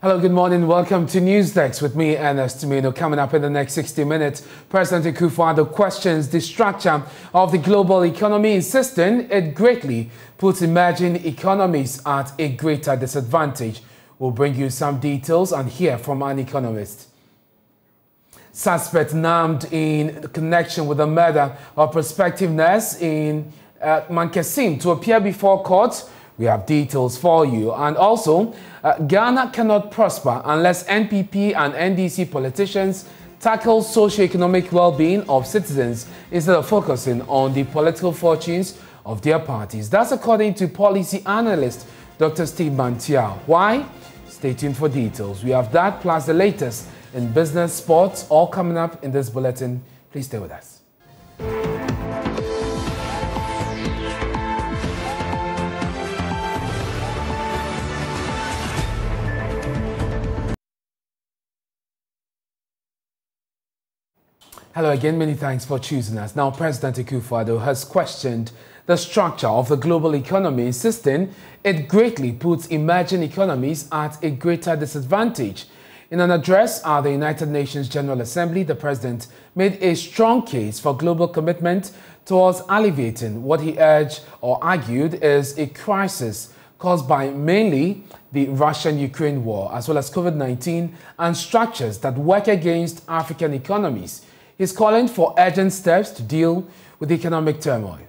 Hello, good morning. Welcome to Newsdesk with me, Ernest Mino. Coming up in the next 60 minutes, President Akufo-Addo questions the structure of the global economy, insisting it greatly puts emerging economies at a greater disadvantage. We'll bring you some details and hear from an economist. Suspect named in connection with the murder of prospective nurse in uh, to appear before court we have details for you. And also, uh, Ghana cannot prosper unless NPP and NDC politicians tackle socio-economic well-being of citizens instead of focusing on the political fortunes of their parties. That's according to policy analyst Dr. Steve Manteaw. Why? Stay tuned for details. We have that plus the latest in business, sports, all coming up in this bulletin. Please stay with us. Hello again, many thanks for choosing us. Now, President Akufo-Addo has questioned the structure of the global economy, insisting it greatly puts emerging economies at a greater disadvantage. In an address at the United Nations General Assembly, the president made a strong case for global commitment towards alleviating what he urged or argued is a crisis caused by mainly the Russian-Ukraine war, as well as COVID-19 and structures that work against African economies. He's calling for urgent steps to deal with economic turmoil.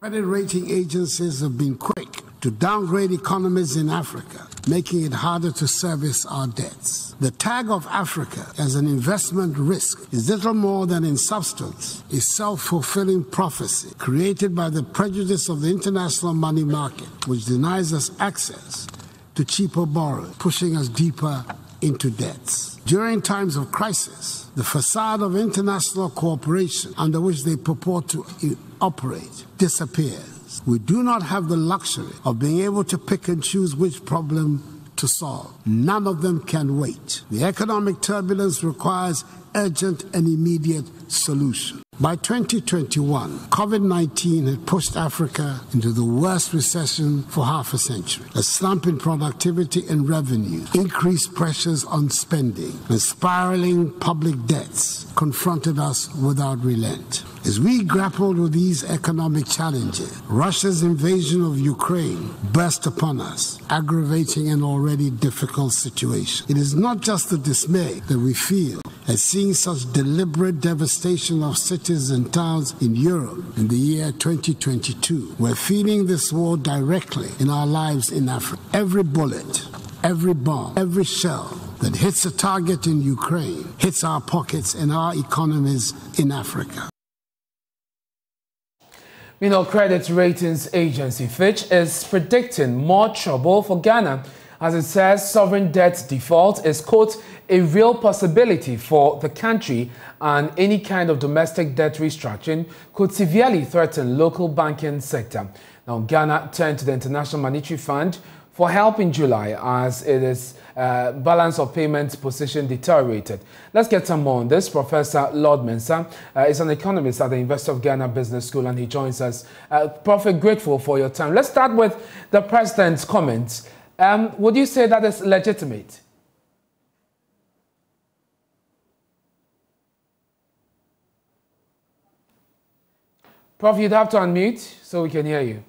Credit rating agencies have been quick to downgrade economies in Africa, making it harder to service our debts. The tag of Africa as an investment risk is little more than in substance a self fulfilling prophecy created by the prejudice of the international money market, which denies us access to cheaper borrowing, pushing us deeper into debts. During times of crisis, the facade of international cooperation under which they purport to operate disappears. We do not have the luxury of being able to pick and choose which problem to solve. None of them can wait. The economic turbulence requires urgent and immediate solution. By 2021, COVID 19 had pushed Africa into the worst recession for half a century. A slump in productivity and revenue, increased pressures on spending, and spiraling public debts confronted us without relent. As we grappled with these economic challenges, Russia's invasion of Ukraine burst upon us, aggravating an already difficult situation. It is not just the dismay that we feel at seeing such deliberate devastation of cities and towns in Europe in the year 2022. We're feeling this war directly in our lives in Africa. Every bullet, every bomb, every shell that hits a target in Ukraine hits our pockets and our economies in Africa. You know, credit ratings agency Fitch is predicting more trouble for Ghana as it says sovereign debt default is, quote, a real possibility for the country and any kind of domestic debt restructuring could severely threaten local banking sector. Now, Ghana turned to the International Monetary Fund for help in July as it is uh, balance of payments position deteriorated. Let's get some more on this. Professor Lord Mensah uh, is an economist at the University of Ghana Business School and he joins us. Uh, Prophet, grateful for your time. Let's start with the president's comments. Um, would you say that is legitimate? Prof, you'd have to unmute so we can hear you.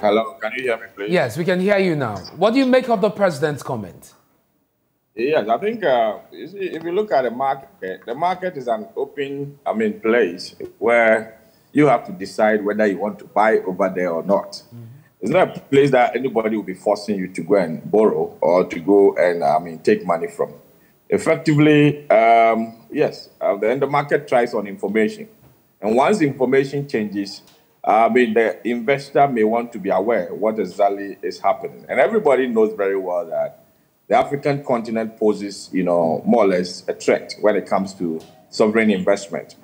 Hello, can you hear me, please? Yes, we can hear you now. What do you make of the president's comment? Yes, I think uh, if you look at the market, the market is an open, I mean, place where you have to decide whether you want to buy over there or not. Mm-hmm. It's not a place that anybody will be forcing you to go and borrow or to go and, I mean, take money from. Effectively, um, yes, uh, then the market tries on information. And once information changes, I mean, the investor may want to be aware what exactly is happening. And everybody knows very well that the African continent poses, you know, more or less a threat when it comes to sovereign investment.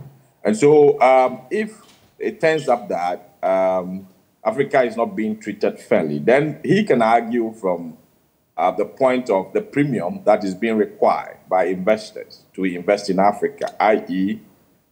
And so um, if it turns up that um, Africa is not being treated fairly, then he can argue from uh, the point of the premium that is being required by investors to invest in Africa, i.e.,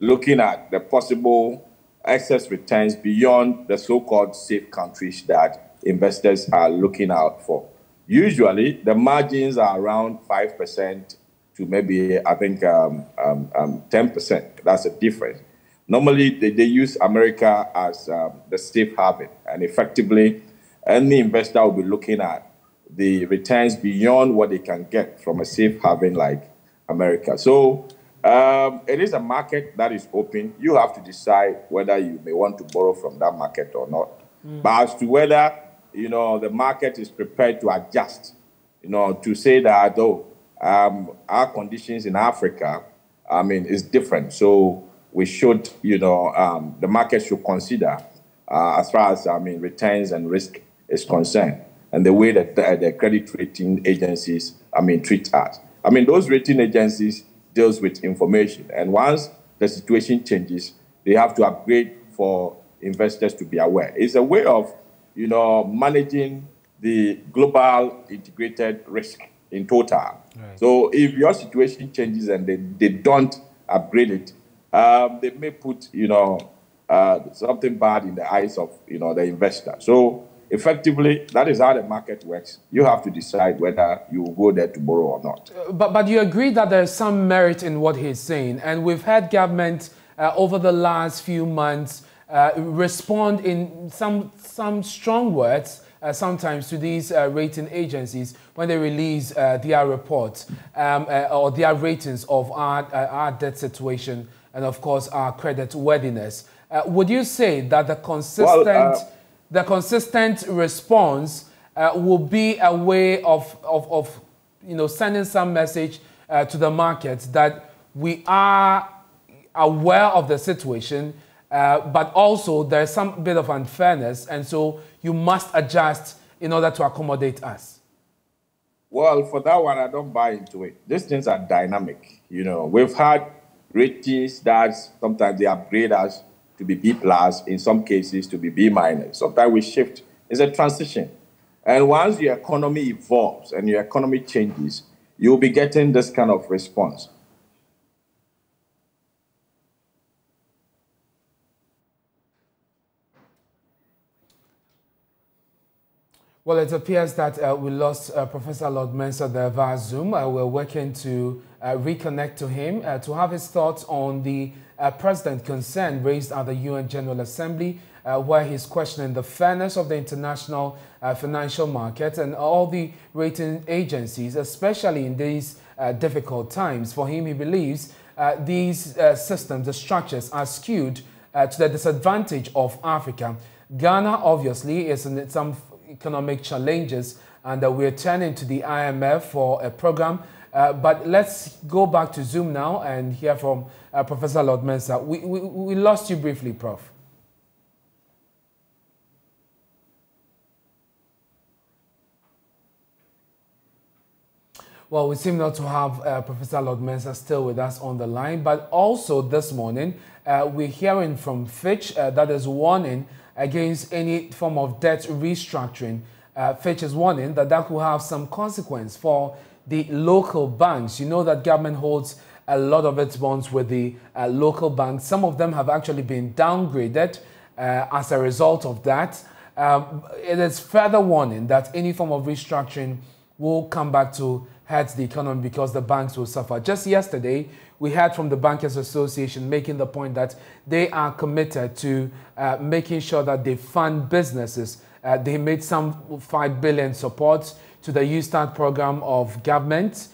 looking at the possible excess returns beyond the so-called safe countries that investors are looking out for. Usually, the margins are around 5% to maybe, I think, um, um, um, 10%. That's a difference. Normally, they, they use America as um, the safe haven, and effectively, any investor will be looking at the returns beyond what they can get from a safe haven like America. So um, it is a market that is open. You have to decide whether you may want to borrow from that market or not. Mm. But as to whether you know the market is prepared to adjust, you know, to say that though um, our conditions in Africa, I mean, is different. So we should, you know, um, the market should consider uh, as far as I mean returns and risk is concerned, and the way that the, the credit rating agencies, I mean, treat us. I mean, those rating agencies deals with information. And once the situation changes, they have to upgrade for investors to be aware. It's a way of, you know, managing the global integrated risk in total. Right. So if your situation changes and they, they don't upgrade it, um, they may put, you know, uh, something bad in the eyes of, you know, the investor. So effectively, that is how the market works. You have to decide whether you will go there to borrow or not. Uh, but, but you agree that there's some merit in what he's saying. And we've had government uh, over the last few months uh, respond in some, some strong words uh, sometimes to these uh, rating agencies when they release uh, their reports um, or their ratings of our, our debt situation and, of course, our credit worthiness. would you say that the consistent well, the consistent response uh, will be a way of, of, of you know, sending some message uh, to the market that we are aware of the situation, uh, but also there's some bit of unfairness, and so you must adjust in order to accommodate us. Well, for that one, I don't buy into it. These things are dynamic. You know, we've had ratings that sometimes they upgrade us to be B plus, in some cases to be B minus. Sometimes we shift. It's a transition. And once your economy evolves and your economy changes, you'll be getting this kind of response. Well, it appears that uh, we lost uh, Professor Lord Mensah there via Zoom. Uh, we're working to uh, reconnect to him uh, to have his thoughts on the uh, president concern raised at the UN General Assembly, where he's questioning the fairness of the international financial market and all the rating agencies, especially in these difficult times. For him, he believes these systems, the structures, are skewed to the disadvantage of Africa. Ghana, obviously, is in some economic challenges, and uh, we're turning to the IMF for a program. Uh, but let's go back to Zoom now and hear from uh, Professor Lord Mensah. We, we, we lost you briefly, Prof. Well, we seem not to have uh, Professor Lord Mensah still with us on the line, but also this morning uh, we're hearing from Fitch uh, that is warning against any form of debt restructuring. Uh, Fitch is warning that that could have some consequence for the local banks. You know that government holds a lot of its bonds with the uh, local banks. Some of them have actually been downgraded uh, as a result of that. Um, it is further warning that any form of restructuring will come back to hurt the economy because the banks will suffer. Just yesterday, we heard from the Bankers Association making the point that they are committed to uh, making sure that they fund businesses. Uh, they made some 5 billion support to the YouStart program of government.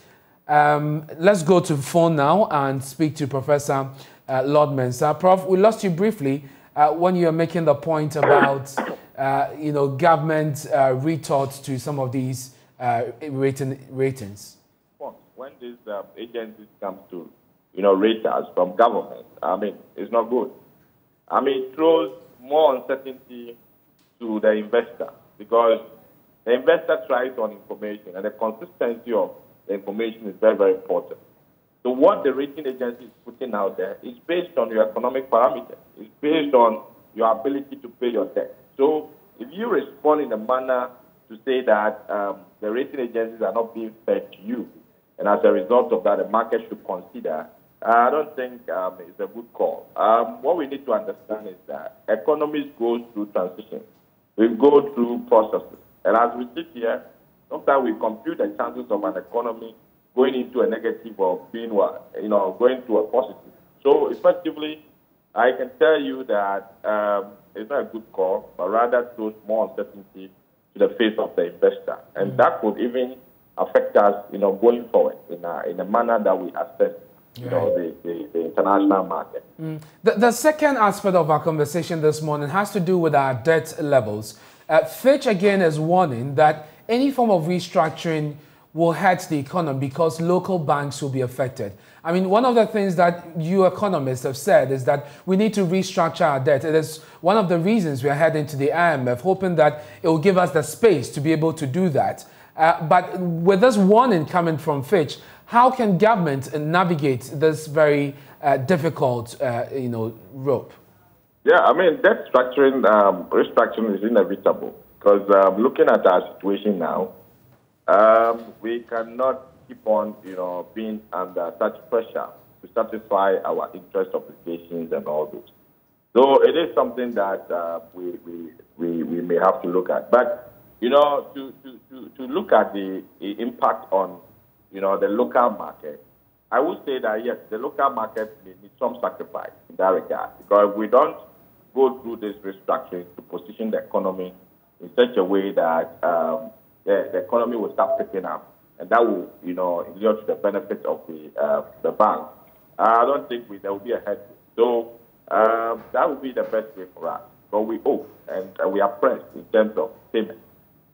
Um, let's go to the phone now and speak to Professor uh, Lord Mensah. Prof, we lost you briefly uh, when you were making the point about, uh, you know, government uh, retort to some of these rating, ratings. When these um, agencies come to you know, rate us from government. I mean, it's not good. I mean, it throws more uncertainty to the investor because the investor tries on information and the consistency of the information is very, very important. So what the rating agency is putting out there is based on your economic parameters. It's based on your ability to pay your debt. So if you respond in a manner to say that um, the rating agencies are not being fair to you, and as a result of that, the market should consider I don't think um, it's a good call. Um, what we need to understand is that economies go through transitions. We go through processes. And as we sit here, sometimes we compute the chances of an economy going into a negative or being, you know, going to a positive. So effectively, I can tell you that um, it's not a good call, but rather throws more uncertainty to the face of the investor. And mm. that could even affect us, you know, going forward in a, in a manner that we assess you know, the, the, the, international market. Mm. The, the, second aspect of our conversation this morning has to do with our debt levels. Uh, Fitch again is warning that any form of restructuring will hurt the economy because local banks will be affected. I mean, one of the things that you economists have said is that we need to restructure our debt. It is one of the reasons we are heading to the IMF, hoping that it will give us the space to be able to do that. Uh, but with this warning coming from Fitch, how can government navigate this very uh, difficult, uh, you know, rope? Yeah, I mean, debt structuring, um, restructuring is inevitable because um, looking at our situation now, um, we cannot keep on, you know, being under such pressure to satisfy our interest obligations and all those. So it is something that uh, we, we, we, we may have to look at. But, you know, to, to, to, to look at the, the impact on, you know, the local market, I would say that, yes, the local market may need some sacrifice in that regard. Because if we don't go through this restructuring to position the economy in such a way that um, the, the economy will start picking up, and that will, you know, inure to the benefit of the uh, the bank. I don't think we, there will be a headwind. So um, that would be the best way for us. But we hope and uh, we are pressed in terms of payment.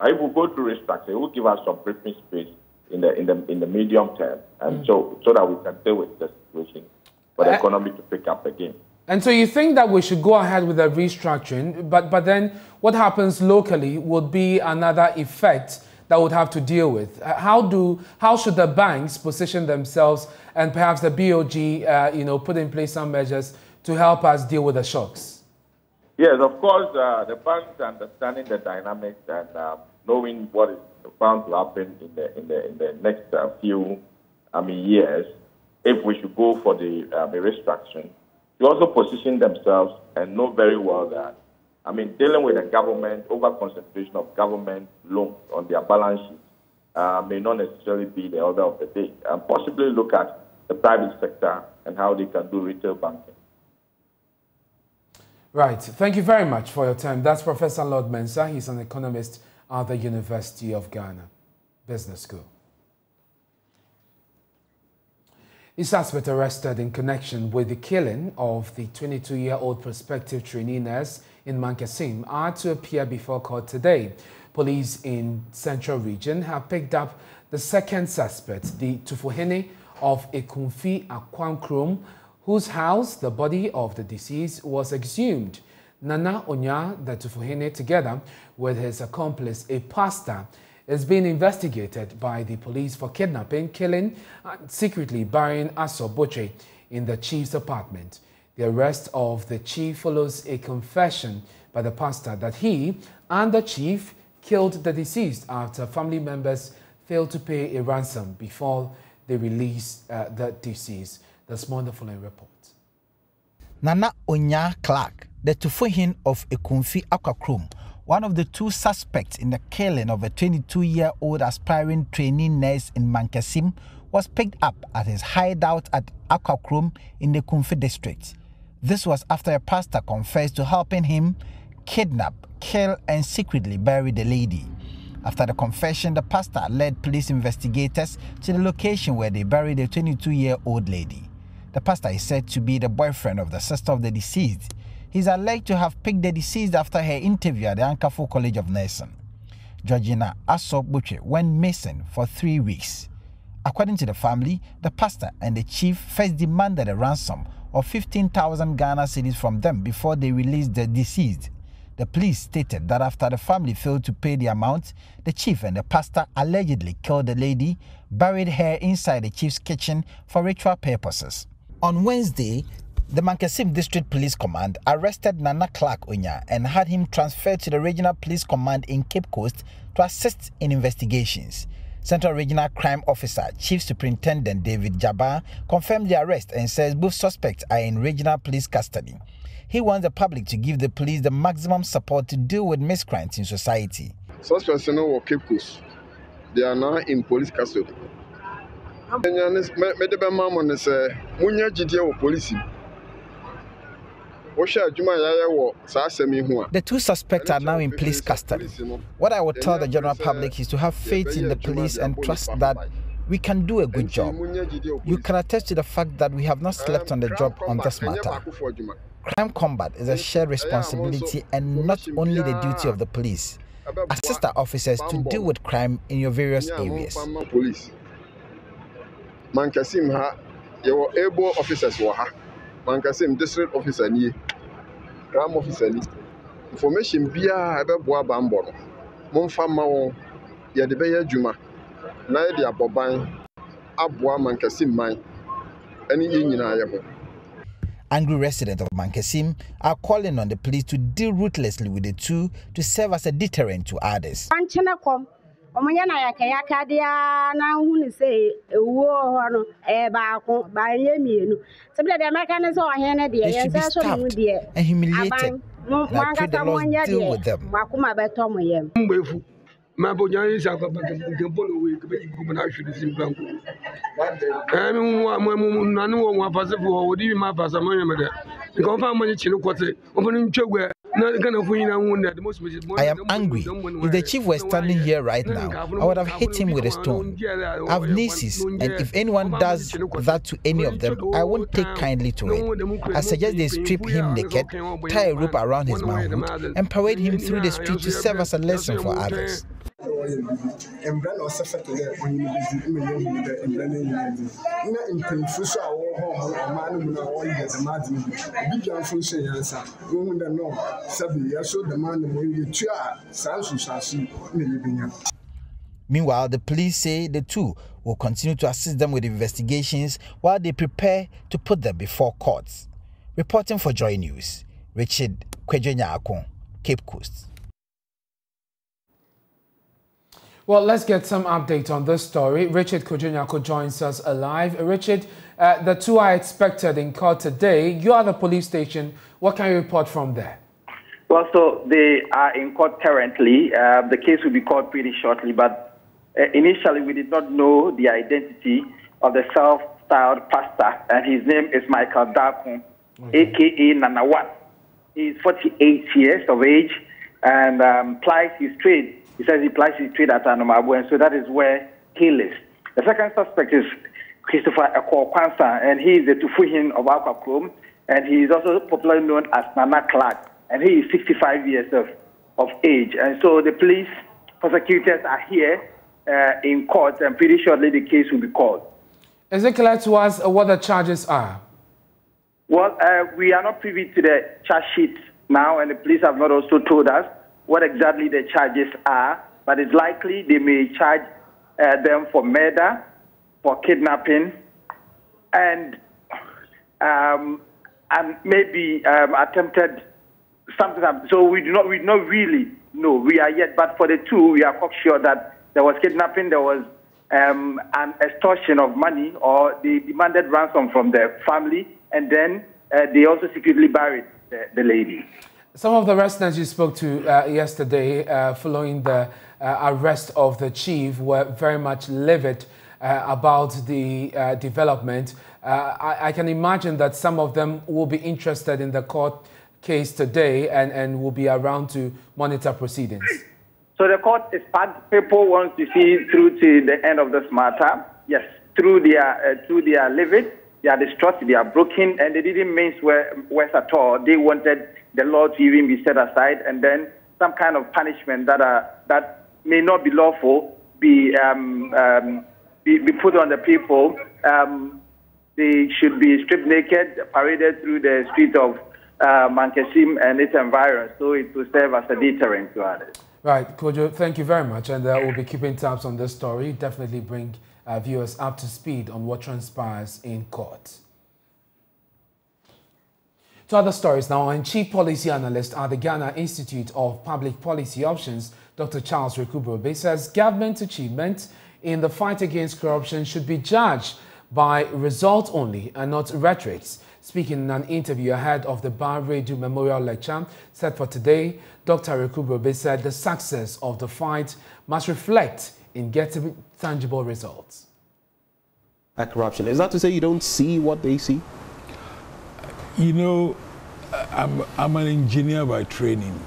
If we go through restructuring. It will give us some breathing space in the in the in the medium term, and mm. so so that we can deal with the situation for the uh, economy to pick up again. And so you think that we should go ahead with the restructuring, but, but then what happens locally would be another effect that would have to deal with. How, do, how should the banks position themselves and perhaps the BOG uh, you know, put in place some measures to help us deal with the shocks? Yes, of course, uh, the banks understanding the dynamics and uh, knowing what is bound to happen in the, in the, in the next uh, few I mean, years, if we should go for the um, restructuring to also position themselves and know very well that, I mean, dealing with the government, over concentration of government loans on their balance sheet uh, may not necessarily be the order of the day. And possibly look at the private sector and how they can do retail banking. Right. Thank you very much for your time. That's Professor Lord Mensah. He's an economist at the University of Ghana Business School. The suspect arrested in connection with the killing of the 22-year-old prospective trainee nurse in Mankasim are to appear before court today. Police in Central Region have picked up the second suspect, the Tufuhene of Ekumfi Akwankrom, whose house the body of the deceased was exhumed. Nana Onya, the Tufuhene, together with his accomplice, a pastor, is being investigated by the police for kidnapping, killing, and secretly burying Aso Boche in the chief's apartment. The arrest of the chief follows a confession by the pastor that he and the chief killed the deceased after family members failed to pay a ransom before they released uh, the deceased. That's more the following report. Nana Onya Clark, the Tufuhin of Ekumfi Akwankrom, one of the two suspects in the killing of a 22 year old aspiring trainee nurse in Mankasim was picked up at his hideout at Akwankrom in the Kumfi district. This was after a pastor confessed to helping him kidnap, kill, and secretly bury the lady. After the confession, the pastor led police investigators to the location where they buried the 22 year old lady. The pastor is said to be the boyfriend of the sister of the deceased He's alleged to have picked the deceased after her interview at the Ankaful College of Nursing. Georgina Asobuche went missing for three weeks. According to the family, the pastor and the chief first demanded a ransom of 15,000 Ghana cedis from them before they released the deceased. The police stated that after the family failed to pay the amount, the chief and the pastor allegedly killed the lady, buried her inside the chief's kitchen for ritual purposes. On Wednesday, the Mankasim District Police Command arrested Nana Clark Onya and had him transferred to the Regional Police Command in Cape Coast to assist in investigations. Central Regional Crime Officer Chief Superintendent David Jabbar confirmed the arrest and says both suspects are in regional police custody. He wants the public to give the police the maximum support to deal with miscreants in society. Suspects were Cape Coast. They are now in police custody. The two suspects are now in police custody. What I would tell the general public is to have faith in the police and trust that we can do a good job. You can attest to the fact that we have not slept on the job on this matter. Crime combat is a shared responsibility and not only the duty of the police. Assist our officers to deal with crime in your various areas. mankasim ha yɛwɔ able officers wɔ ha mankasim district officer nie crime officer ni information biara ɛbɛboa bambɔ no. Momfa ma wɔn yɛde bɛyɛ adwuma na yɛde abɔ ban aboa mankasim man. Ɛne yɛn nyinaa yɛ ho Angry residents of Mankasim are calling on the police to deal ruthlessly with the two to serve as a deterrent to others ɔmụnye na ya ka ya ka dị ya na nhụnụ sị ewuo ọhụrụ ebe akwụ banye mmienu tibide dị emeka n'isi ọhịa ne deɛ yɛn nsa so mu deɛ aban mo mo ankasa mo nyɛ deɛ mo akoma bɛtɔ mo yɛm. n bɛ fu maa bɔ nyaanyi sa ka bɛn bɛn bɔ n'o ye kɛmɛ yi kɔmi n'a su de si nkan ko ɛɛ mi mu wa mu mu naani wo mu afase fo wa o di mi ma afase ma ɲɛmɛ dɛ nka o fana ma ɲi tiɲɛ kɔtɛ o fana n cɛ gɛ. I am angry. If the chief were standing here right now, I would have hit him with a stone. I have nieces, and if anyone does that to any of them, I won't take kindly to it. I suggest they strip him naked, tie a rope around his manhood, and parade him through the street to serve as a lesson for others. Ɔyɛ bibi mbra na ɔsɛfɛte dɛ ɔnyine bɛdi ma yɛ hu dɛ mbra no anyina di na mpanyinfo so a wɔwɔ hɔ ɔmo ɔmaa no mu no a wɔyɛ dɛm ade no bi obi biamfo nso yɛn nsa wɔhu dɛ no sɛbi yɛso dɛm ade mo yɛtu a saa nsusuaso na yɛbɛnya Meanwhile, the police say the two will continue to assist them with investigations while they prepare to put them before courts. Reporting for Joy News, Richard Kwejenyako, Cape Coast. Well, let's get some update on this story. Richard Kwadwo Nyarko joins us alive. Richard, uh, the two are expected in court today. You are the police station. What can you report from there? Well, so they are in court currently. Uh, the case will be called pretty shortly, but uh, initially we did not know the identity of the self-styled pastor, and his name is Michael Darkun, okay. aka Nanawan. He's 48 years of age and um, plies his trade he says he plies his trade at Anomabu, and so that is where he lives. The second suspect is Christopher Eko Kwansa, and he is the Tufuhin of Akwankrom, and he is also popularly known as Nana Clark, and he is 65 years of, of age. And so the police prosecutors are here uh, in court, and pretty shortly the case will be called. Is it clear to us what the charges are? Well, uh, we are not privy to the charge sheet now, and the police have not also told us what exactly the charges are, but it's likely they may charge uh, them for murder, for kidnapping, and um, and maybe um, attempted something. So we do not we do not really know. We are yet, but for the two, we are quite sure that there was kidnapping, there was um, an extortion of money, or they demanded ransom from the family, and then uh, they also secretly buried the, the lady. Some of the residents you spoke to uh, yesterday uh, following the uh, arrest of the chief were very much livid uh, about the uh, development. Uh, I, I, can imagine that some of them will be interested in the court case today and, and will be around to monitor proceedings. So the court is packed. People want to see through to the end of this matter. Yes, through their, through their livid, they are distraught, they are broken, and they didn't mince words at all. They wanted the law to even be set aside, and then some kind of punishment that are, that may not be lawful be um, um, be, be, put on the people. Um, they should be stripped naked, paraded through the streets of uh, Mankesim and its environs, so it will serve as a deterrent to others. Right, Kojo, thank you very much, and uh, we'll be keeping tabs on this story. Definitely bring uh, viewers up to speed on what transpires in court. To other stories now, and Chief Policy Analyst at the Ghana Institute of Public Policy Options, Dr. Charles Wereko-Brobby, says government achievement in the fight against corruption should be judged by results only and not rhetorics. Speaking in an interview ahead of the Baah-Wiredu Memorial Lecture set for today, Dr. Wereko-Brobby said the success of the fight must reflect in getting tangible results. At corruption, is that to say you don't see what they see? You know, I'm, I'm an engineer by training.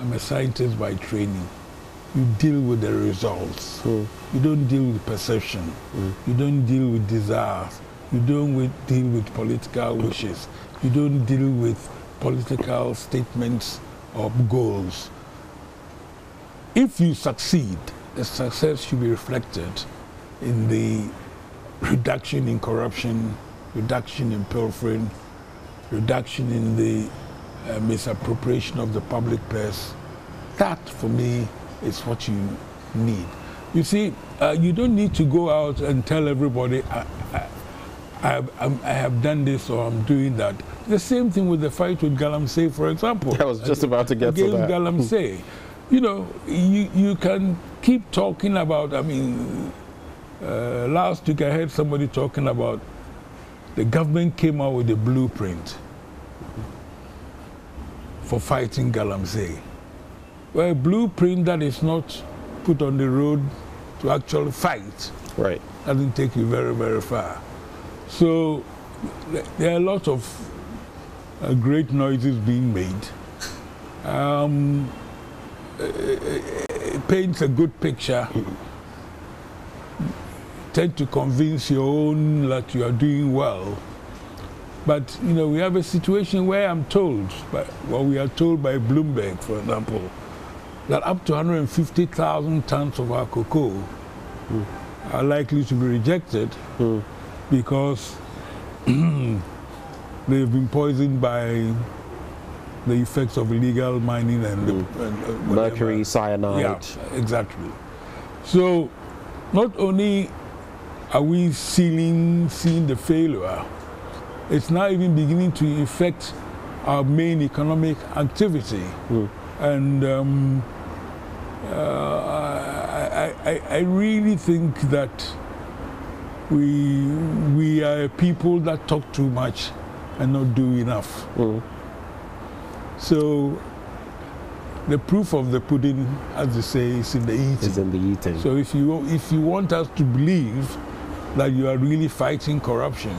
I'm a scientist by training. You deal with the results. Mm. You don't deal with perception. Mm. You don't deal with desires. You don't with, deal with political wishes. You don't deal with political statements or goals. If you succeed, the success should be reflected in the reduction in corruption, reduction in pilfering, reduction in the uh, misappropriation of the public purse. That, for me, is what you need. You see, uh, you don't need to go out and tell everybody, I, I, I, I, have done this or I'm doing that. The same thing with the fight with Galamsey, for example. I was just about to get to that. Galamsey. you know, you, you can keep talking about, I mean, uh, last week I heard somebody talking about the government came out with a blueprint for fighting Galamsey. Well, a blueprint that is not put on the road to actually fight right. doesn't take you very, very far. So there are a lot of uh, great noises being made. Um, it paints a good picture. Tend to convince your own that you are doing well. But you know, we have a situation where I'm told, but well, we are told by Bloomberg, for example, that up to 150,000 tons of our cocoa mm. are likely to be rejected mm. because they've been poisoned by the effects of illegal mining and, mm. the, and uh, mercury, cyanide. Yeah, exactly. So, not only are we seeing, seeing the failure, it's now even beginning to affect our main economic activity. Mm. And um, uh, I, I, I, really think that we, we are people that talk too much and not do enough. Mm. So the proof of the pudding, as they say, is in the eating. Is in the eating. So if you, if you want us to believe that you are really fighting corruption,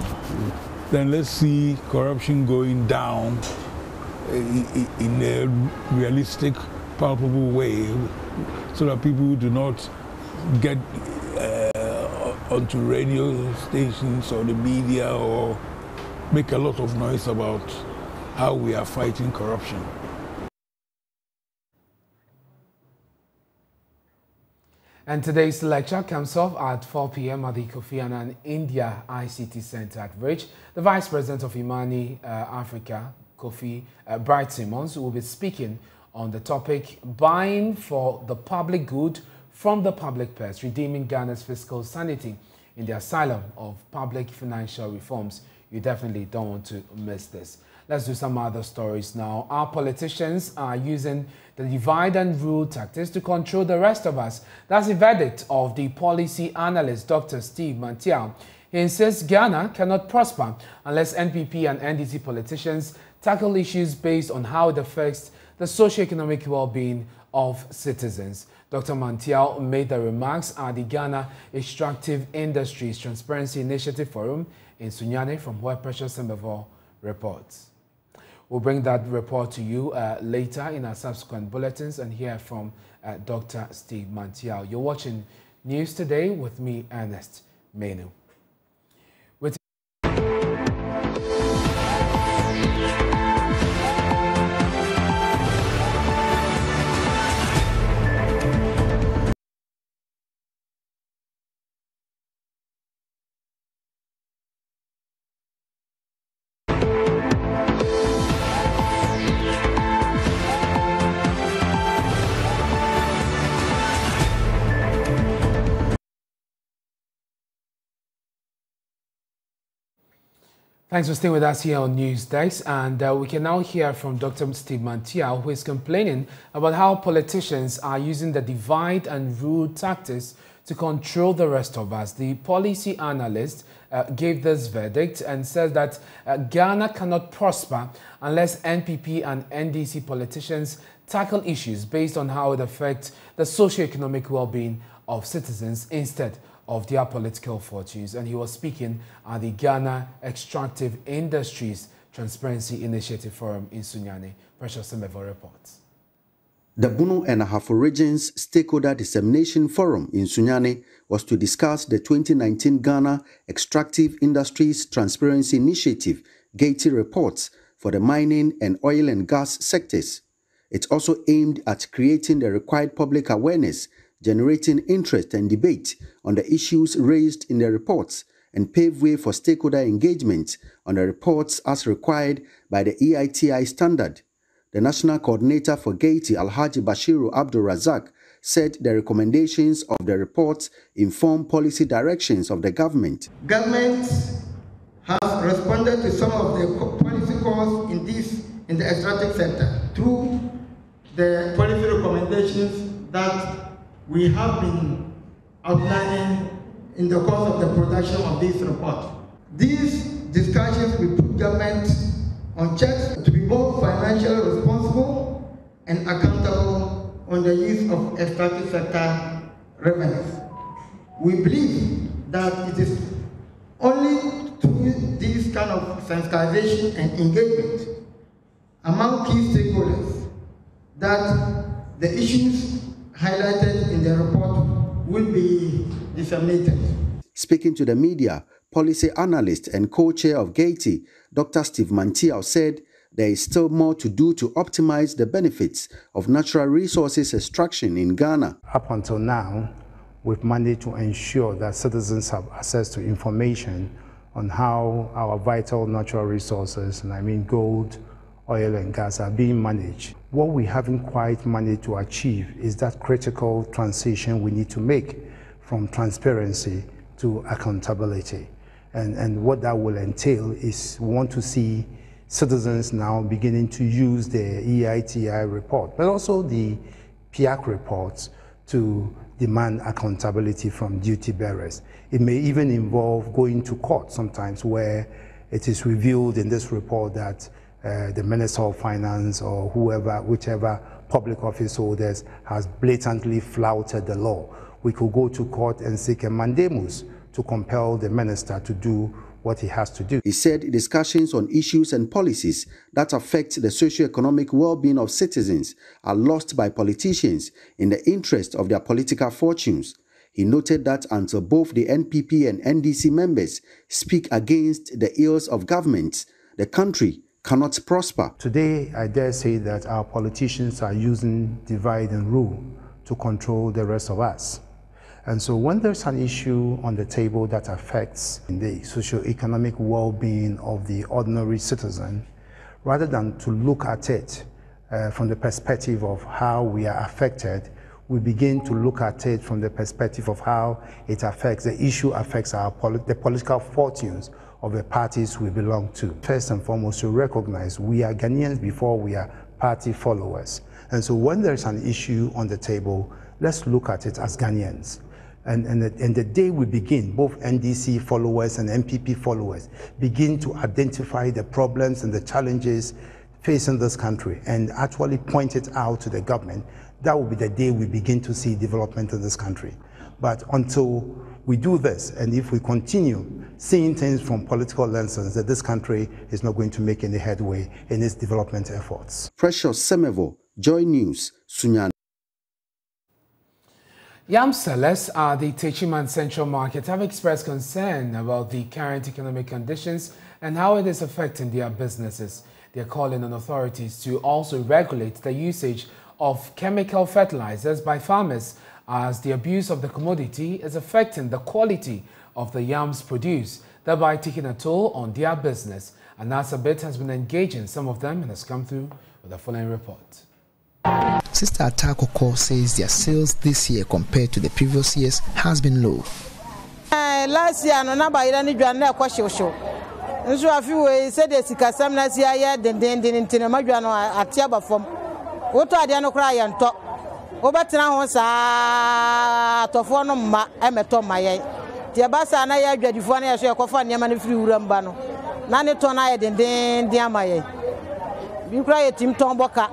then let's see corruption going down in a realistic, palpable way so that people do not get uh, onto radio stations or the media or make a lot of noise about how we are fighting corruption. And today's lecture comes off at 4 p.m. at the Kofi Annan India ICT Center at Bridge. The Vice President of Imani uh, Africa, Kofi uh, Bright Simons, will be speaking on the topic Buying for the Public Good from the Public Purse, Redeeming Ghana's Fiscal Sanity in the Asylum of Public Financial Reforms. You definitely don't want to miss this. Let's do some other stories now. Our politicians are using the divide and rule tactics to control the rest of us. That's the verdict of the policy analyst, Dr. Steve Manteaw. He insists Ghana cannot prosper unless NPP and NDC politicians tackle issues based on how it affects the socio-economic well-being of citizens. Dr. Manteaw made the remarks at the Ghana Extractive Industries Transparency Initiative Forum in Sunyani, from where Precious Sembevo reports. We'll bring that report to you uh, later in our subsequent bulletins and hear from uh, Dr. Steve Manteaw. You're watching News Today with me, Ernest Menu. Thanks for staying with us here on Newsdesk. And uh, we can now hear from Dr. Steve Manteaw, who is complaining about how politicians are using the divide and rule tactics to control the rest of us. The policy analyst uh, gave this verdict and said that uh, Ghana cannot prosper unless NPP and NDC politicians tackle issues based on how it affects the socio-economic well-being of citizens instead of their political fortunes. And he was speaking at the Ghana Extractive Industries Transparency Initiative Forum in Sunyani. Precious Semevo reports. The Bono and Ahafo Regions Stakeholder Dissemination Forum in Sunyani was to discuss the 2019 Ghana Extractive Industries Transparency Initiative GEITI reports for the mining and oil and gas sectors. It also aimed at creating the required public awareness, generating interest and debate on the issues raised in the reports, and pave way for stakeholder engagement on the reports as required by the EITI standard. The National Coordinator for GEITI, Alhaji Bashiru Abdul Razak, said the recommendations of the reports inform policy directions of the government. Government has responded to some of the policy calls in this in the extractive sector through the policy recommendations that we have been outlining in the course of the production of this report. These discussions will put government on checks to be both financially responsible and accountable on the use of extractive sector revenues. We believe that it is only through this kind of sensitization and engagement among key stakeholders that the issues highlighted in the report will be disseminated. Speaking to the media, policy analyst and co-chair of GEITI, Dr. Steve Manteaw said there is still more to do to optimize the benefits of natural resources extraction in Ghana. Up until now, we've managed to ensure that citizens have access to information on how our vital natural resources, and I mean gold, oil and gas, are being managed. What we haven't quite managed to achieve is that critical transition we need to make from transparency to accountability. And, and what that will entail is we want to see citizens now beginning to use the EITI report, but also the PIAC reports to demand accountability from duty bearers. It may even involve going to court sometimes where it is revealed in this report that uh, the Minister of Finance or whoever, whichever public office holders has blatantly flouted the law. We could go to court and seek a mandamus to compel the minister to do what he has to do. He said discussions on issues and policies that affect the socio-economic well-being of citizens are lost by politicians in the interest of their political fortunes. He noted that until both the NPP and NDC members speak against the ills of government, the country cannot prosper. Today, I dare say that our politicians are using divide and rule to control the rest of us. And so when there's an issue on the table that affects the socio-economic well-being of the ordinary citizen, rather than to look at it uh, from the perspective of how we are affected, we begin to look at it from the perspective of how it affects, the issue affects our the political fortunes of the parties we belong to. First and foremost, to recognize we are Ghanaians before we are party followers. And so when there's an issue on the table, let's look at it as Ghanaians. And, and, the, and the day we begin, both NDC followers and NPP followers begin to identify the problems and the challenges facing this country and actually point it out to the government, that will be the day we begin to see development in this country. But until we do this, and if we continue seeing things from political lenses, that this country is not going to make any headway in its development efforts. Precious Semevo, Joy News, Sunyani. Yam sellers at the Techiman Central Market have expressed concern about the current economic conditions and how it is affecting their businesses. They are calling on authorities to also regulate the usage of chemical fertilizers by farmers as the abuse of the commodity is affecting the quality of the yams produced, thereby taking a toll on their business. And Nasabit has been engaging some of them and has come through with the following report. Sister Atakoko says their sales this year compared to the previous years has been low. Uh, last year, no number ira ni dwan na kwahye hyew. nso afi wei sɛdeɛ sikasɛm no si ayɛ dendenden nti no madwa no ate aba fam wotɔ adeɛ no koraa yɛntɔ wobɛtena ho saa. Atɔfoɔ no mma ɛmɛtɔ ma yɛn. Nti ɛba saa na yɛ adwadifoɔ no yɛ so yɛkɔfa nneɛma no firi wura mba no. Na ne tɔn no ayɛ dendenden ama yɛn. Bi koraa yɛtim tɔn bɔka.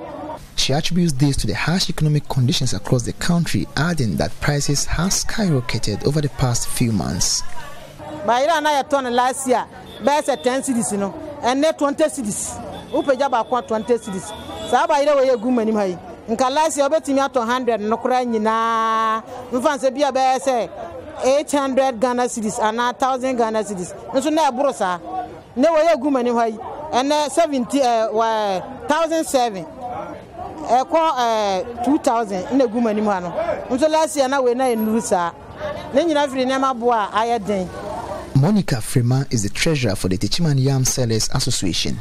She attributes this to the harsh economic conditions across the country, adding that prices have skyrocketed over the past few months. bayerɛ na yɛtɔ no last year bɛyɛ sɛ 10 cities no ɛnɛ 20 cities. Wopagya baako a 20 cities. Saa bayerɛ wɔ yɛ gu m'anim ha yi nka last year wobɛtumi atɔ 100 no nyinaa mfa nsɛ bi a bɛyɛ sɛ 800 ghana cities anaa 1000 ghana cities nso na ɛboro saa. Ne wɔ yɛ gu m'anim ha yi ɛnɛ 70 ɛɛ 1007 ɛkɔ ɛɛ 2000 na egu m'anim ha no. Nso last year na wei na yɛ nuru saa. Ne nyinaa firi nneɛma boa a ayɛ den. Monica Frema is the treasurer for the Techiman Yam Sellers Association.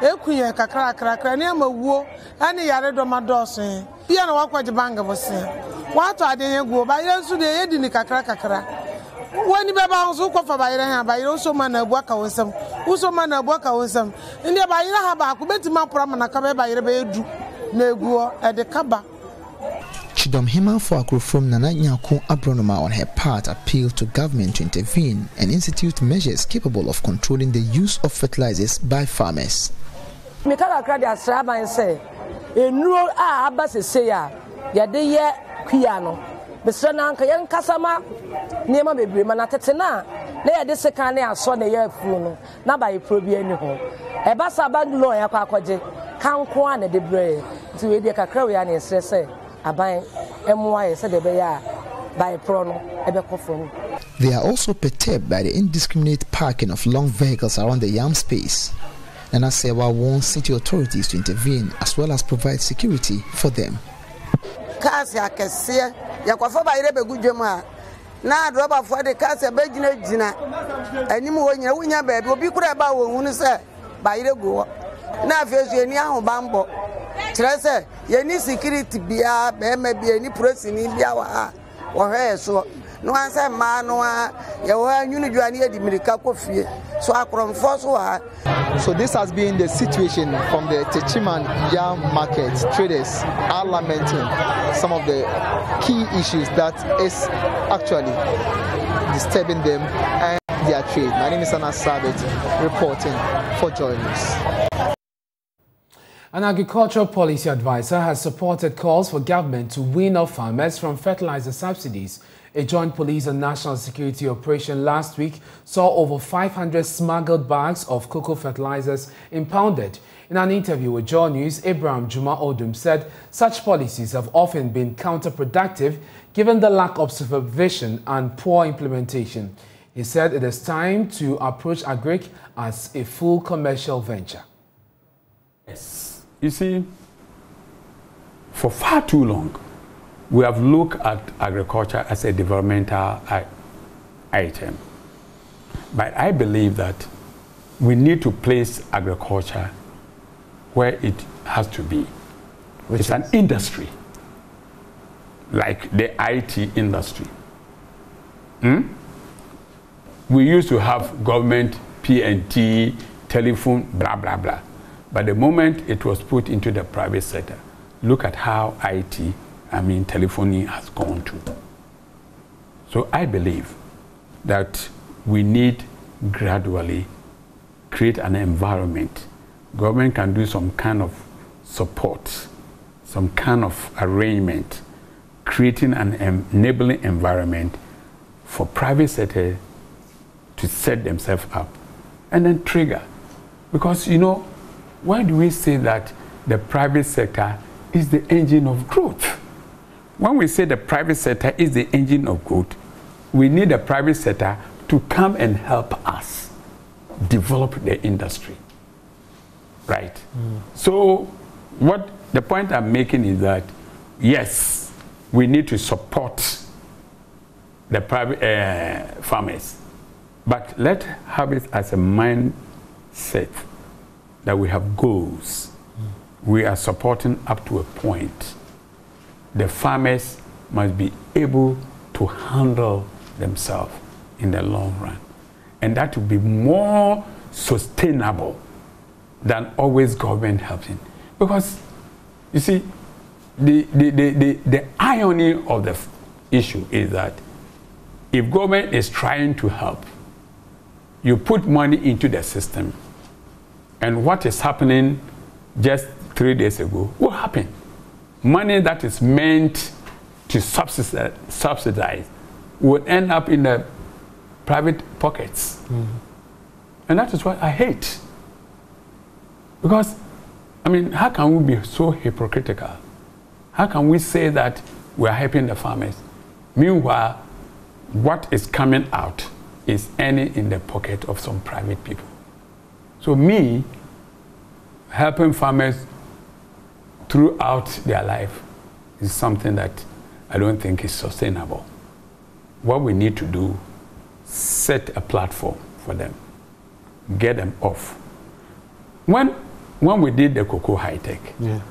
yɛn eku yɛn kakrakrakra nneɛma wuo ɛne yare dɔm adɔɔso yɛn bia na wakɔgye bank bɔsɛn wɔatɔ adeɛ yɛn gu bayerɛ nso deɛ yɛdi ne kakrakakra wani bɛba ho so wokɔfa bayerɛ ha. Bayerɛ wosɔ ma na abu aka wo nsɛm ma na abu aka wo nsɛm ndeɛ bayerɛ ha baako bɛtumi apora ma naka bɛyɛ bayerɛ bɛyɛ du. Na egu hɔ ɛde kaba Chidom Hima for Akrofrom Nana Nyako Abronoma on her part appealed to government to intervene and institute measures capable of controlling the use of fertilizers by farmers. meka kakra de asra aban sɛ nnuro a aba sesei a yɛde yɛ kuya no mesrɛ no anka yɛnkasa ma nneɛma bebree ma na tete no a na yɛde sekan ne asɔ ne yɛ afuo no. Na bayɛpuro bi ani ho ɛba sa aba lɔn yɛakɔ akɔgye a na de berɛ nti wei deɛ kakra wei a ne yɛsrɛ sɛ aban mmoa yɛ sɛdeɛ ɛbɛyɛ a bayɛporɔ no ɛbɛkɔ fam. They are also perturbed by the indiscriminate parking of long vehicles around the yam space. Nana Sewa wants city authorities to intervene as well as provide security for them. kaase akɛseɛ yɛkɔfa bayerɛ bɛgu dwam a na adrɔbafoɔ de kaase bɛgyina gyina anim hɔ nyina wonya baabi. Obi kora ɛba wɔ hu no sɛ bayerɛ gu hɔ. Na afei so yɛni ahobanbɔ kyerɛ sɛ yɛni security biara bɛrima bi yɛni polosini bia wɔ ha wɔhwɛ yɛ wɔn sɛ mmaa no a yɛwɔ ha nwunu dwa ne yɛde mirika kɔ fie so akorɔmfoɔ so wɔ ha So this has been the situation from the Techiman Yam market. Traders are lamenting some of the key issues that is actually disturbing them and their trade. My name is Anna Sabit, reporting for Joy News. An agricultural policy advisor has supported calls for government to wean off farmers from fertilizer subsidies. A joint police and national security operation last week saw over 500 smuggled bags of cocoa fertilizers impounded. In an interview with Joy News, Abraham Juma Odum said such policies have often been counterproductive given the lack of supervision and poor implementation. He said it is time to approach agric as a full commercial venture. Yes. You see, for far too long, we have looked at agriculture as a developmental item. But I believe that we need to place agriculture where it has to be. Which it's is? an industry, like the IT industry. Hmm? We used to have government, P&T, telephone, blah, blah, blah. But the moment it was put into the private sector, look at how IT, I mean telephony, has gone to. So I believe that we need gradually create an environment. Government can do some kind of support, some kind of arrangement, creating an enabling environment for private sector to set themselves up and then trigger. Because, you know, why do we say that the private sector is the engine of growth? When we say the private sector is the engine of growth, we need the private sector to come and help us. develop the industry. Right? Mm. So, what the point I'm making is that yes, we need to support the private uh, farmers, but let's have it as a mindset that we have goals. We are supporting up to a point. The farmers must be able to handle themselves in the long run. And that will be more sustainable than always government helping. Because, you see, the, the, the, the, the irony of the issue is that if government is trying to help, you put money into the system, and what is happening just three days ago, what happened? Money that is meant to subsidize, subsidize would end up in the private pockets. Mm. And that is what I hate. Because, I mean, how can we be so hypocritical? How can we say that we are helping the farmers? Meanwhile, what is coming out is ending in the pocket of some private people. So, me helping farmers throughout their life is something that I don't think is sustainable. What we need to do, set a platform for them, get them off. When, when we did the cocoa high tech, yeah.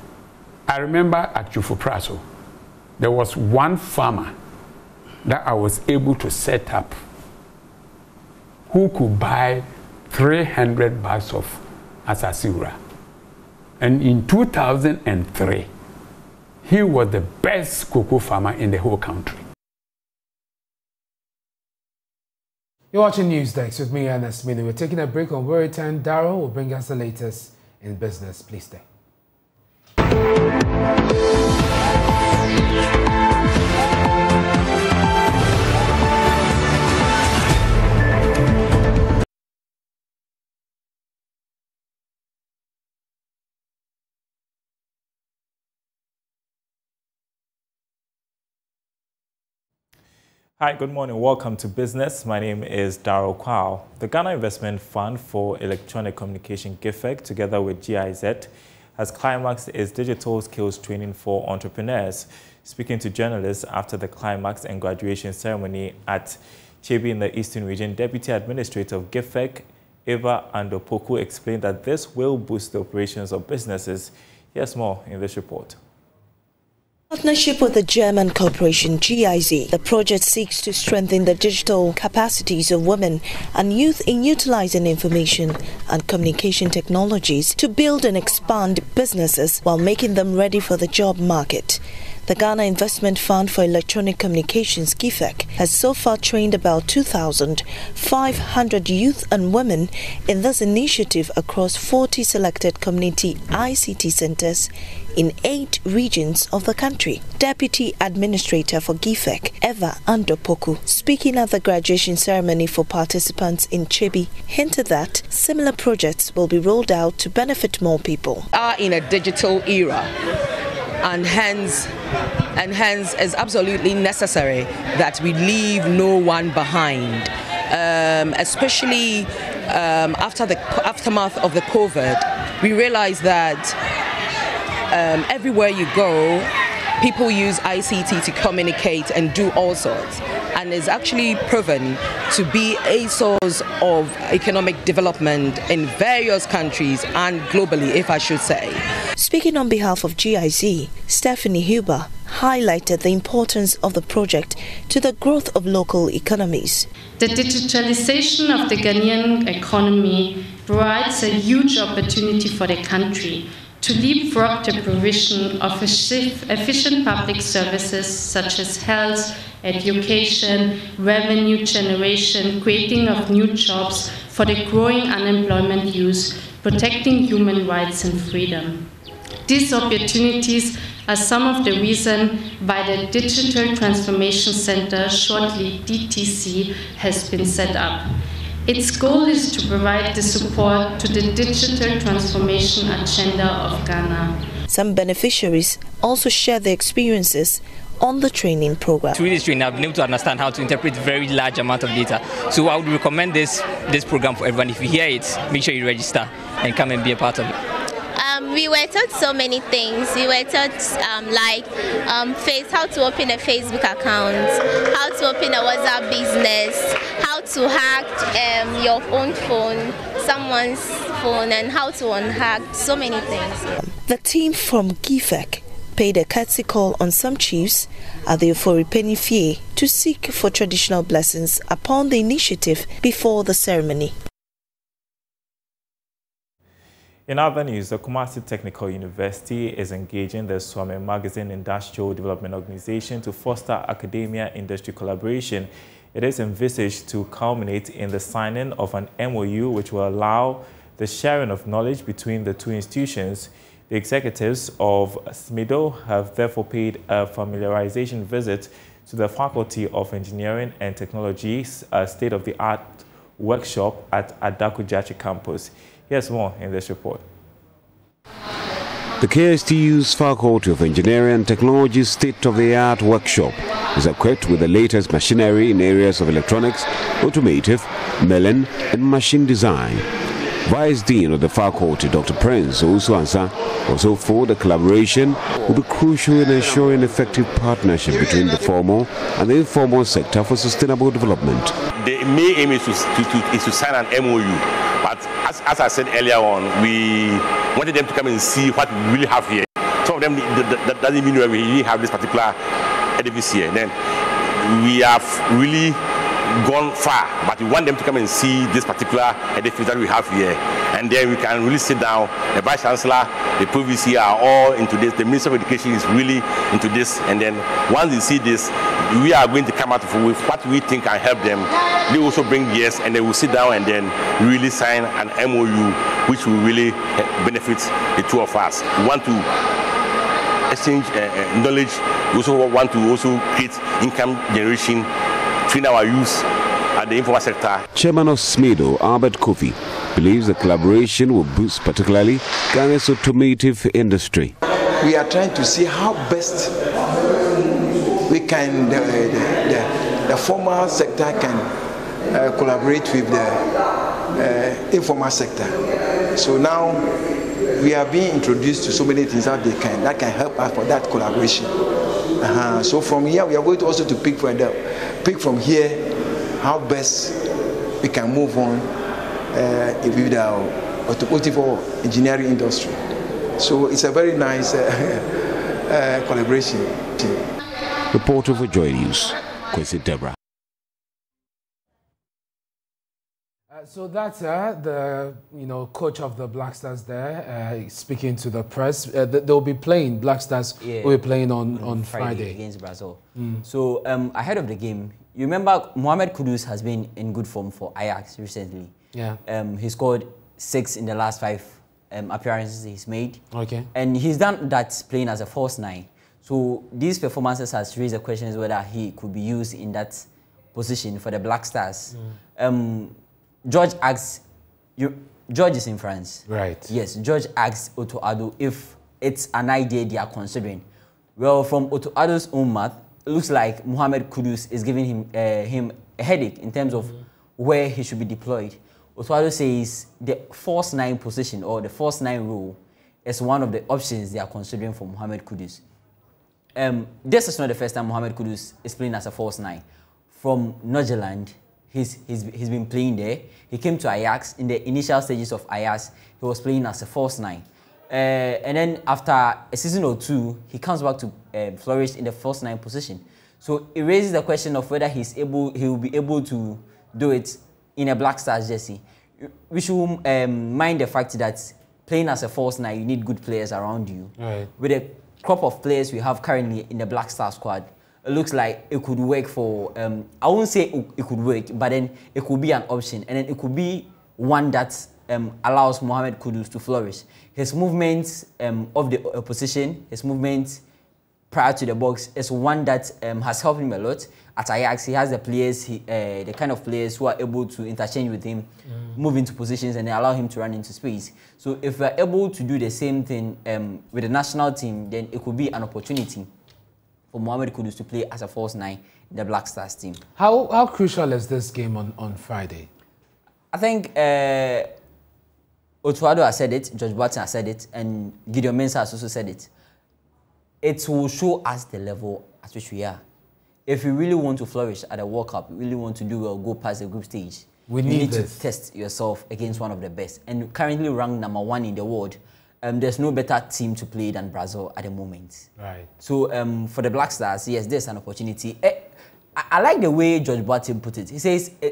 I remember at Twifo Praso, there was one farmer that I was able to set up who could buy 300 bags of asase wura. And in 2003, he was the best cocoa farmer in the whole country. You're watching Newsdesk with me, Ernest Minu. We're taking a break on Where Return. Daryl will bring us the latest in business. Please stay. Hi, good morning. Welcome to Business. My name is Daryl Kwao. The Ghana Investment Fund for Electronic Communication GIFEC, together with GIZ, has climaxed its digital skills training for entrepreneurs. Speaking to journalists after the climax and graduation ceremony at Kyebi in the Eastern Region, Deputy Administrator of GIFEC, Eva Andopoku, explained that this will boost the operations of businesses. Here's more in this report partnership with the German corporation GIZ, the project seeks to strengthen the digital capacities of women and youth in utilizing information and communication technologies to build and expand businesses while making them ready for the job market. The Ghana Investment Fund for Electronic Communications, GIFEC, has so far trained about 2,500 youth and women in this initiative across 40 selected community ICT centers in eight regions of the country. Deputy Administrator for GIFEC, Eva Andopoku, speaking at the graduation ceremony for participants in Kyebi, hinted that similar projects will be rolled out to benefit more people. Are in a digital era and hence and hence it's absolutely necessary that we leave no one behind um, especially um, after the aftermath of the COVID we realize that um, everywhere you go people use ICT to communicate and do all sorts and is actually proven to be a source of economic development in various countries and globally, if I should say. Speaking on behalf of GIZ, Stephanie Huber highlighted the importance of the project to the growth of local economies. The digitalization of the Ghanaian economy provides a huge opportunity for the country to leapfrog the provision of efficient public services such as health, education, revenue generation, creating of new jobs for the growing unemployment youth, protecting human rights and freedom. These opportunities are some of the reasons why the Digital Transformation Center, shortly DTC, has been set up. Its goal is to provide the support to the digital transformation agenda of Ghana. Some beneficiaries also share their experiences on the training program. Through this training, I've been able to understand how to interpret very large amount of data. So I would recommend this this program for everyone. If you hear it, make sure you register and come and be a part of it. Um, we were taught so many things. We were taught um, like um, face, how to open a Facebook account, how to open a WhatsApp business, how to hack um, your own phone, someone's phone, and how to unhack so many things. The team from GIFEC paid a courtesy call on some chiefs at the Ofori Fie to seek for traditional blessings upon the initiative before the ceremony. In other news, the Kumasi Technical University is engaging the Suame Magazine Industrial Development Organization to foster academia-industry collaboration. It is envisaged to culminate in the signing of an MOU which will allow the sharing of knowledge between the two institutions. The executives of SMIDO have therefore paid a familiarization visit to the Faculty of Engineering and Technology's state-of-the-art workshop at Adako campus. Here's more in this report. The KSTU's Faculty of Engineering and Technology state-of-the-art workshop is equipped with the latest machinery in areas of electronics, automotive, milling and machine design. Vice Dean of the faculty, Dr. Prince Osuansa, also for the collaboration will be crucial in ensuring effective partnership between the formal and the informal sector for sustainable development. The main aim is to, to, is to sign an MOU, but as, as I said earlier on, we wanted them to come and see what we really have here. Some of them that, that doesn't mean we really have this particular edifice here. Then we have really gone far, but we want them to come and see this particular edifice that we have here. And then we can really sit down. The Vice Chancellor, the PVC are all into this. The Minister of Education is really into this. And then once they see this, we are going to come out with what we think can help them. They also bring yes, and they will sit down and then really sign an MOU, which will really benefit the two of us. We want to exchange uh, uh, knowledge. We also want to also create income generation between our youth and the informal sector. Chairman of SMIDO, Albert Kofi, believes the collaboration will boost particularly Ghana's automotive industry. We are trying to see how best we can, the, the, the, the formal sector can uh, collaborate with the uh, informal sector. So now we are being introduced to so many things that they can that can help us for that collaboration. Uh-huh. So from here we are going to also to pick from pick from here how best we can move on uh, with our automotive or engineering industry. So it's a very nice uh, uh, collaboration. Reporter for Joy News, Kwesi Deborah. So that's uh, the you know coach of the Black Stars there uh, speaking to the press. Uh, they'll be playing Black Stars. Yeah. will be playing on, on, Friday, Friday, against Brazil. Mm. So um, ahead of the game, you remember Mohamed Kudus has been in good form for Ajax recently. Yeah. Um, he scored six in the last five um, appearances he's made. Okay. And he's done that playing as a false nine. So these performances has raised the questions whether he could be used in that position for the Black Stars. Mm. Um, George asks, you, George is in France. Right. Yes, George asks Otto Addo if it's an idea they are considering. Well, from Otto Addo's own math, it looks like Mohamed Kudus is giving him, uh, him a headache in terms of mm -hmm. where he should be deployed. Otto Addo says the false nine position or the false nine role is one of the options they are considering for Mohamed Kudus. Um, this is not the first time Mohamed Kudus is playing as a false nine. From Nordsjælland, he's, he's, he's been playing there. He came to Ajax. In the initial stages of Ajax, he was playing as a false nine. Uh, and then after a season or two, he comes back to uh, flourish in the false nine position. So it raises the question of whether he's able, he will be able to do it in a Black Stars jersey. We should um, mind the fact that playing as a false nine, you need good players around you. Right. With the crop of players we have currently in the Black Star squad, looks like it could work for, um, I won't say it could work, but then it could be an option. And then it could be one that um, allows Mohamed Kudus to flourish. His movements um, of the opposition, his movements prior to the box is one that um, has helped him a lot. At Ajax, he has the players, he, uh, the kind of players who are able to interchange with him, mm. move into positions, and allow him to run into space. So if we're able to do the same thing um, with the national team, then it could be an opportunity for Mohamed Kudus to play as a false nine in the Black Stars team. How, how crucial is this game on, on Friday? I think uh, Otto Addo has said it, George Boateng has said it, and Gideon Mensah has also said it. It will show us the level at which we are. If you really want to flourish at a World Cup, you really want to do well, go past the group stage, we you need, need to test yourself against one of the best. And currently ranked number one in the world, um, there's no better team to play than Brazil at the moment. Right. So um, for the Black Stars, yes, there's an opportunity. Eh, I, I, like the way George Boateng put it. He says, eh,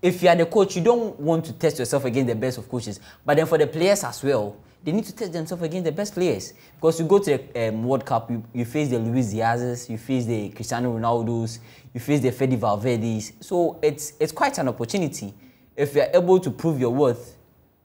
if you are the coach, you don't want to test yourself against the best of coaches. But then for the players as well, they need to test themselves against the best players. Because you go to the um, World Cup, you, you face the Luis Diaz's, you face the Cristiano Ronaldo's, you face the Fede Valverde's. So it's, it's quite an opportunity. If you're able to prove your worth,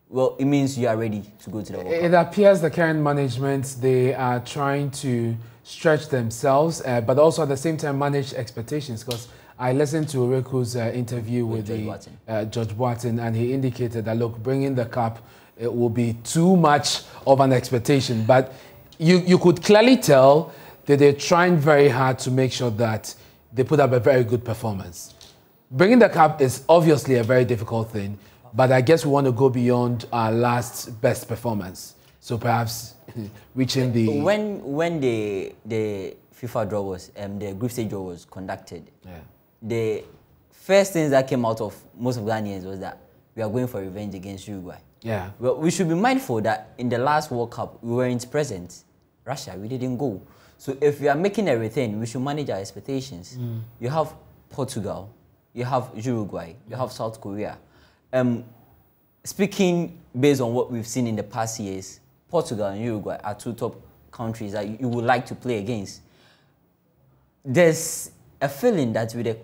well, it means you are ready to go to the World Cup. It appears the current management, they are trying to stretch themselves, uh, but also at the same time manage expectations. Because I listened to Oreku's uh, interview with, George the. Uh, George Boateng, and he indicated that look, bringing the cup it will be too much of an expectation. But you you could clearly tell that they're trying very hard to make sure that they put up a very good performance. Bringing the cup is obviously a very difficult thing, but I guess we want to go beyond our last best performance. So perhaps reaching the when when the the FIFA draw was um, the group stage draw was conducted, Yeah. the first things that came out of most of Ghanaians was that we are going for revenge against Uruguay. Yeah. Well, we should be mindful that in the last World Cup we weren't present. Russia, we didn't go. So if we are making everything, we should manage our expectations. Mm. You have Portugal, you have Uruguay, you have South Korea. Um, speaking based on what we've seen in the past years, Portugal and Uruguay are two top countries that you, would like to play against. There's a feeling that with the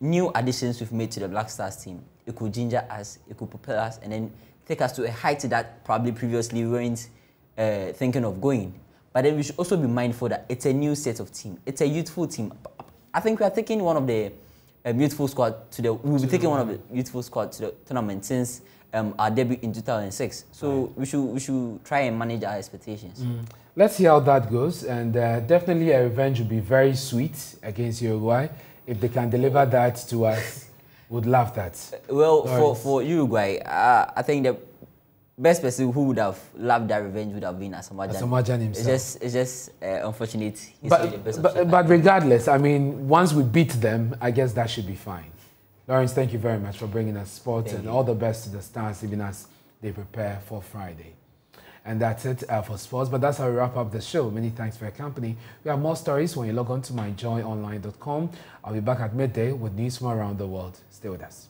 new additions we've made to the Black Stars team, it could ginger us, it could propel us, and then take us to a height that probably previously we weren't uh, thinking of going. But then we should also be mindful that it's a new set of team. It's a youthful team. I think we are taking one of the um, youthful squad to the. We'll be taking one of the youthful squad to the tournament since um, our debut in 2006. So we should we should try and manage our expectations. Mm. Let's see how that goes. And uh, definitely a revenge would be very sweet against Uruguay. If they can deliver that to us, would love that. Well, for, for Uruguay, uh, I think the best person who would have loved that revenge would have been Gyan. Asamoah Gyan It's just, it's just uh, unfortunate. But, but, but regardless, I mean, once we beat them, I guess that should be fine. Lawrence, thank you very much for bringing us sports Thank and you. all the best to the Stars, even as they prepare for Friday. And that's it uh, for sports. But that's how we wrap up the show. Many thanks for your company. We have more stories when you log on to myjoyonline.com. I'll be back at midday with news from around the world. Stay with us.